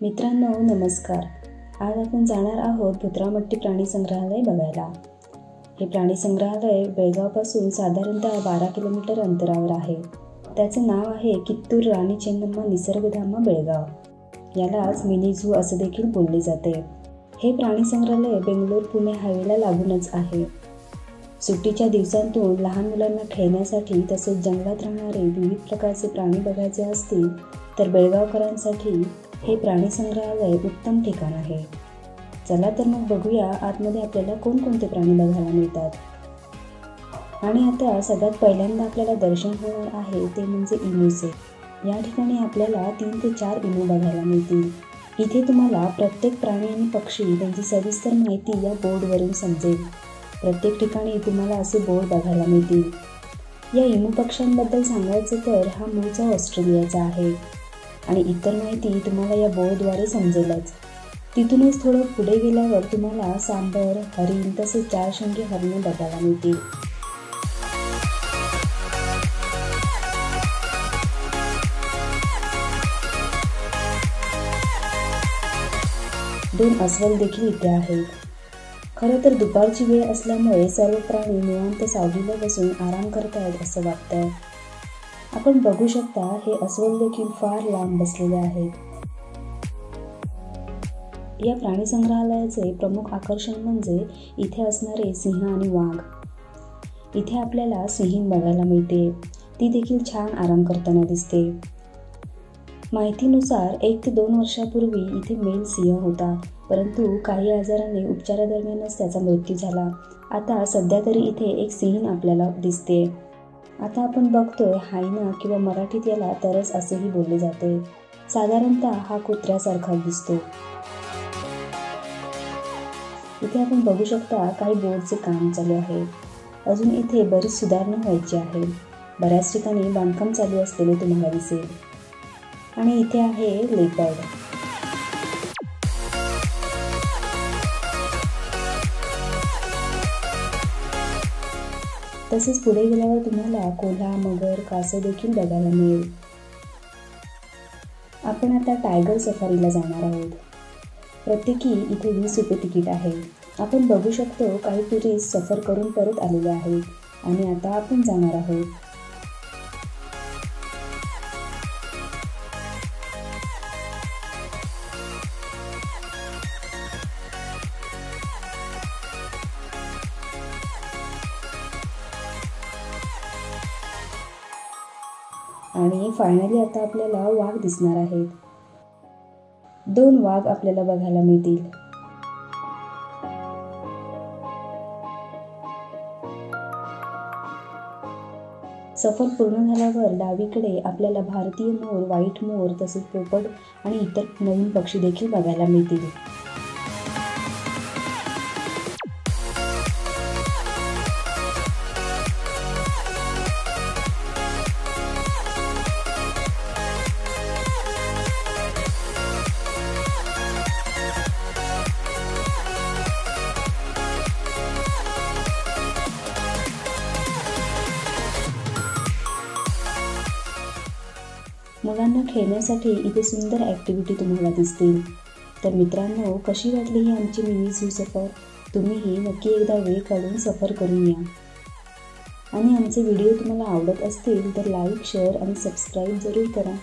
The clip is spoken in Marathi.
मित्रांनो नमस्कार. आज आपण जाणार आहोत भुत्रामट्टी प्राणी संग्रहालय बघायला. हे प्राणी संग्रहालय बेळगावपासून साधारणतः बारा किलोमीटर अंतरावर आहे. त्याचं नाव आहे कित्तूर राणी चेन्नम्मा निसर्गधामा बेळगाव. यालाच मिनी झू असं देखील बोलले जाते. हे प्राणी संग्रहालय बेंगलोर पुणे हायवेला लागूनच आहे. सुट्टीच्या दिवसांतून लहान मुलांना खेळण्यासाठी तसेच जंगलात राहणारे विविध प्रकारचे प्राणी बघायचे असतील तर बेळगावकरांसाठी हे प्राणी संग्रहालय उत्तम ठिकाण आहे. चला तर मग बघूया आतमध्ये आपल्याला कोणकोणते प्राणी बघायला मिळतात. आणि आता सगळ्यात पहिल्यांदा आपल्याला दर्शन होणार आहे ते म्हणजे इमूचे या ठिकाणी आपल्याला तीन ते चार इमू बघायला मिळतील. इथे तुम्हाला प्रत्येक प्राणी आणि पक्षी त्यांची सविस्तर माहिती या बोर्डवरून समजेल. प्रत्येक ठिकाणी तुम्हाला असे बोर्ड बघायला मिळतील. या इमू पक्ष्यांबद्दल सांगायचं तर हा मूळचा ऑस्ट्रेलियाचा आहे. आणि इतर माहिती तुम्हाला या बोर्डद्वारे समजेलच. तिथूनच थोडं पुढे गेल्यावर तुम्हाला सांबर हरिण तसेच चार शंगी हरणे बघायला मिळतील. दोन अस्वल देखील इथे आहेत. खरं तर दुपारची वेळ असल्यामुळे सर्व प्राणी निवांत सावलीला बसून आराम करतायत असं वाटतं. आपण बघू शकता हे अस्वल देखील फार लांब बसलेले आहेत या प्राणी संग्रहालयाचे प्रमुख आकर्षण म्हणजे इथे असणारे सिंह आणि वाघ. इथे आपल्याला सिंहीण बघायला मिळते. ती देखील छान आराम करताना दिसते. माहितीनुसार एक ते दोन वर्षापूर्वी इथे मेल सिंह होता. परंतु काही आजाराने उपचारादरम्यानच त्याचा मृत्यू झाला. आता सध्या तरी इथे एक सिंहीण आपल्याला दिसते. आता आपण बघतोय हायना किंवा मराठीत याला तरस असेही बोलले जाते. साधारणतः हा कुत्र्यासारखा दिसतो. इथे आपण बघू शकता काही बोर्डचे काम चालू आहे. अजून इथे बरीच सुधारणा व्हायची आहे. बऱ्याच ठिकाणी बांधकाम चालू असलेले तुम्हाला दिसेल. आणि इथे आहे लेपर्ड. तसेच पुढे गेल्यावर तुम्हाला कोल्हा मगर कासव देखील बघायला मिळेल. आपण आता टायगर सफारीला जाणार आहोत. प्रत्येकी इथे वीस रुपये तिकीट आहे. आपण बघू शकतो काही टुरिस्ट सफर करून परत आलेले आहेत. आणि आता आपण जाणार आहोत. आणि फायनली आता आपल्याला वाघ दिसणार आहेत दोन वाघ आपल्याला बघायला मिळतील. सफर पूर्ण झाल्यावर डावीकडे आपल्याला भारतीय मोर व्हाईट मोर तसेच पोपट आणि इतर नवीन पक्षी देखील बघायला मिळतील. मुलांना खेळण्यासाठी इथे सुंदर ॲक्टिव्हिटी तुम्हाला दिसतील. तर मित्रांनो कशी वाटली ही आमची मिनी झू सफर? तुम्हीही नक्की एकदा वेळ काढून सफर करून या. आणि आमचे व्हिडिओ तुम्हाला आवडत असतील तर लाईक शेअर आणि सबस्क्राईब जरूर करा.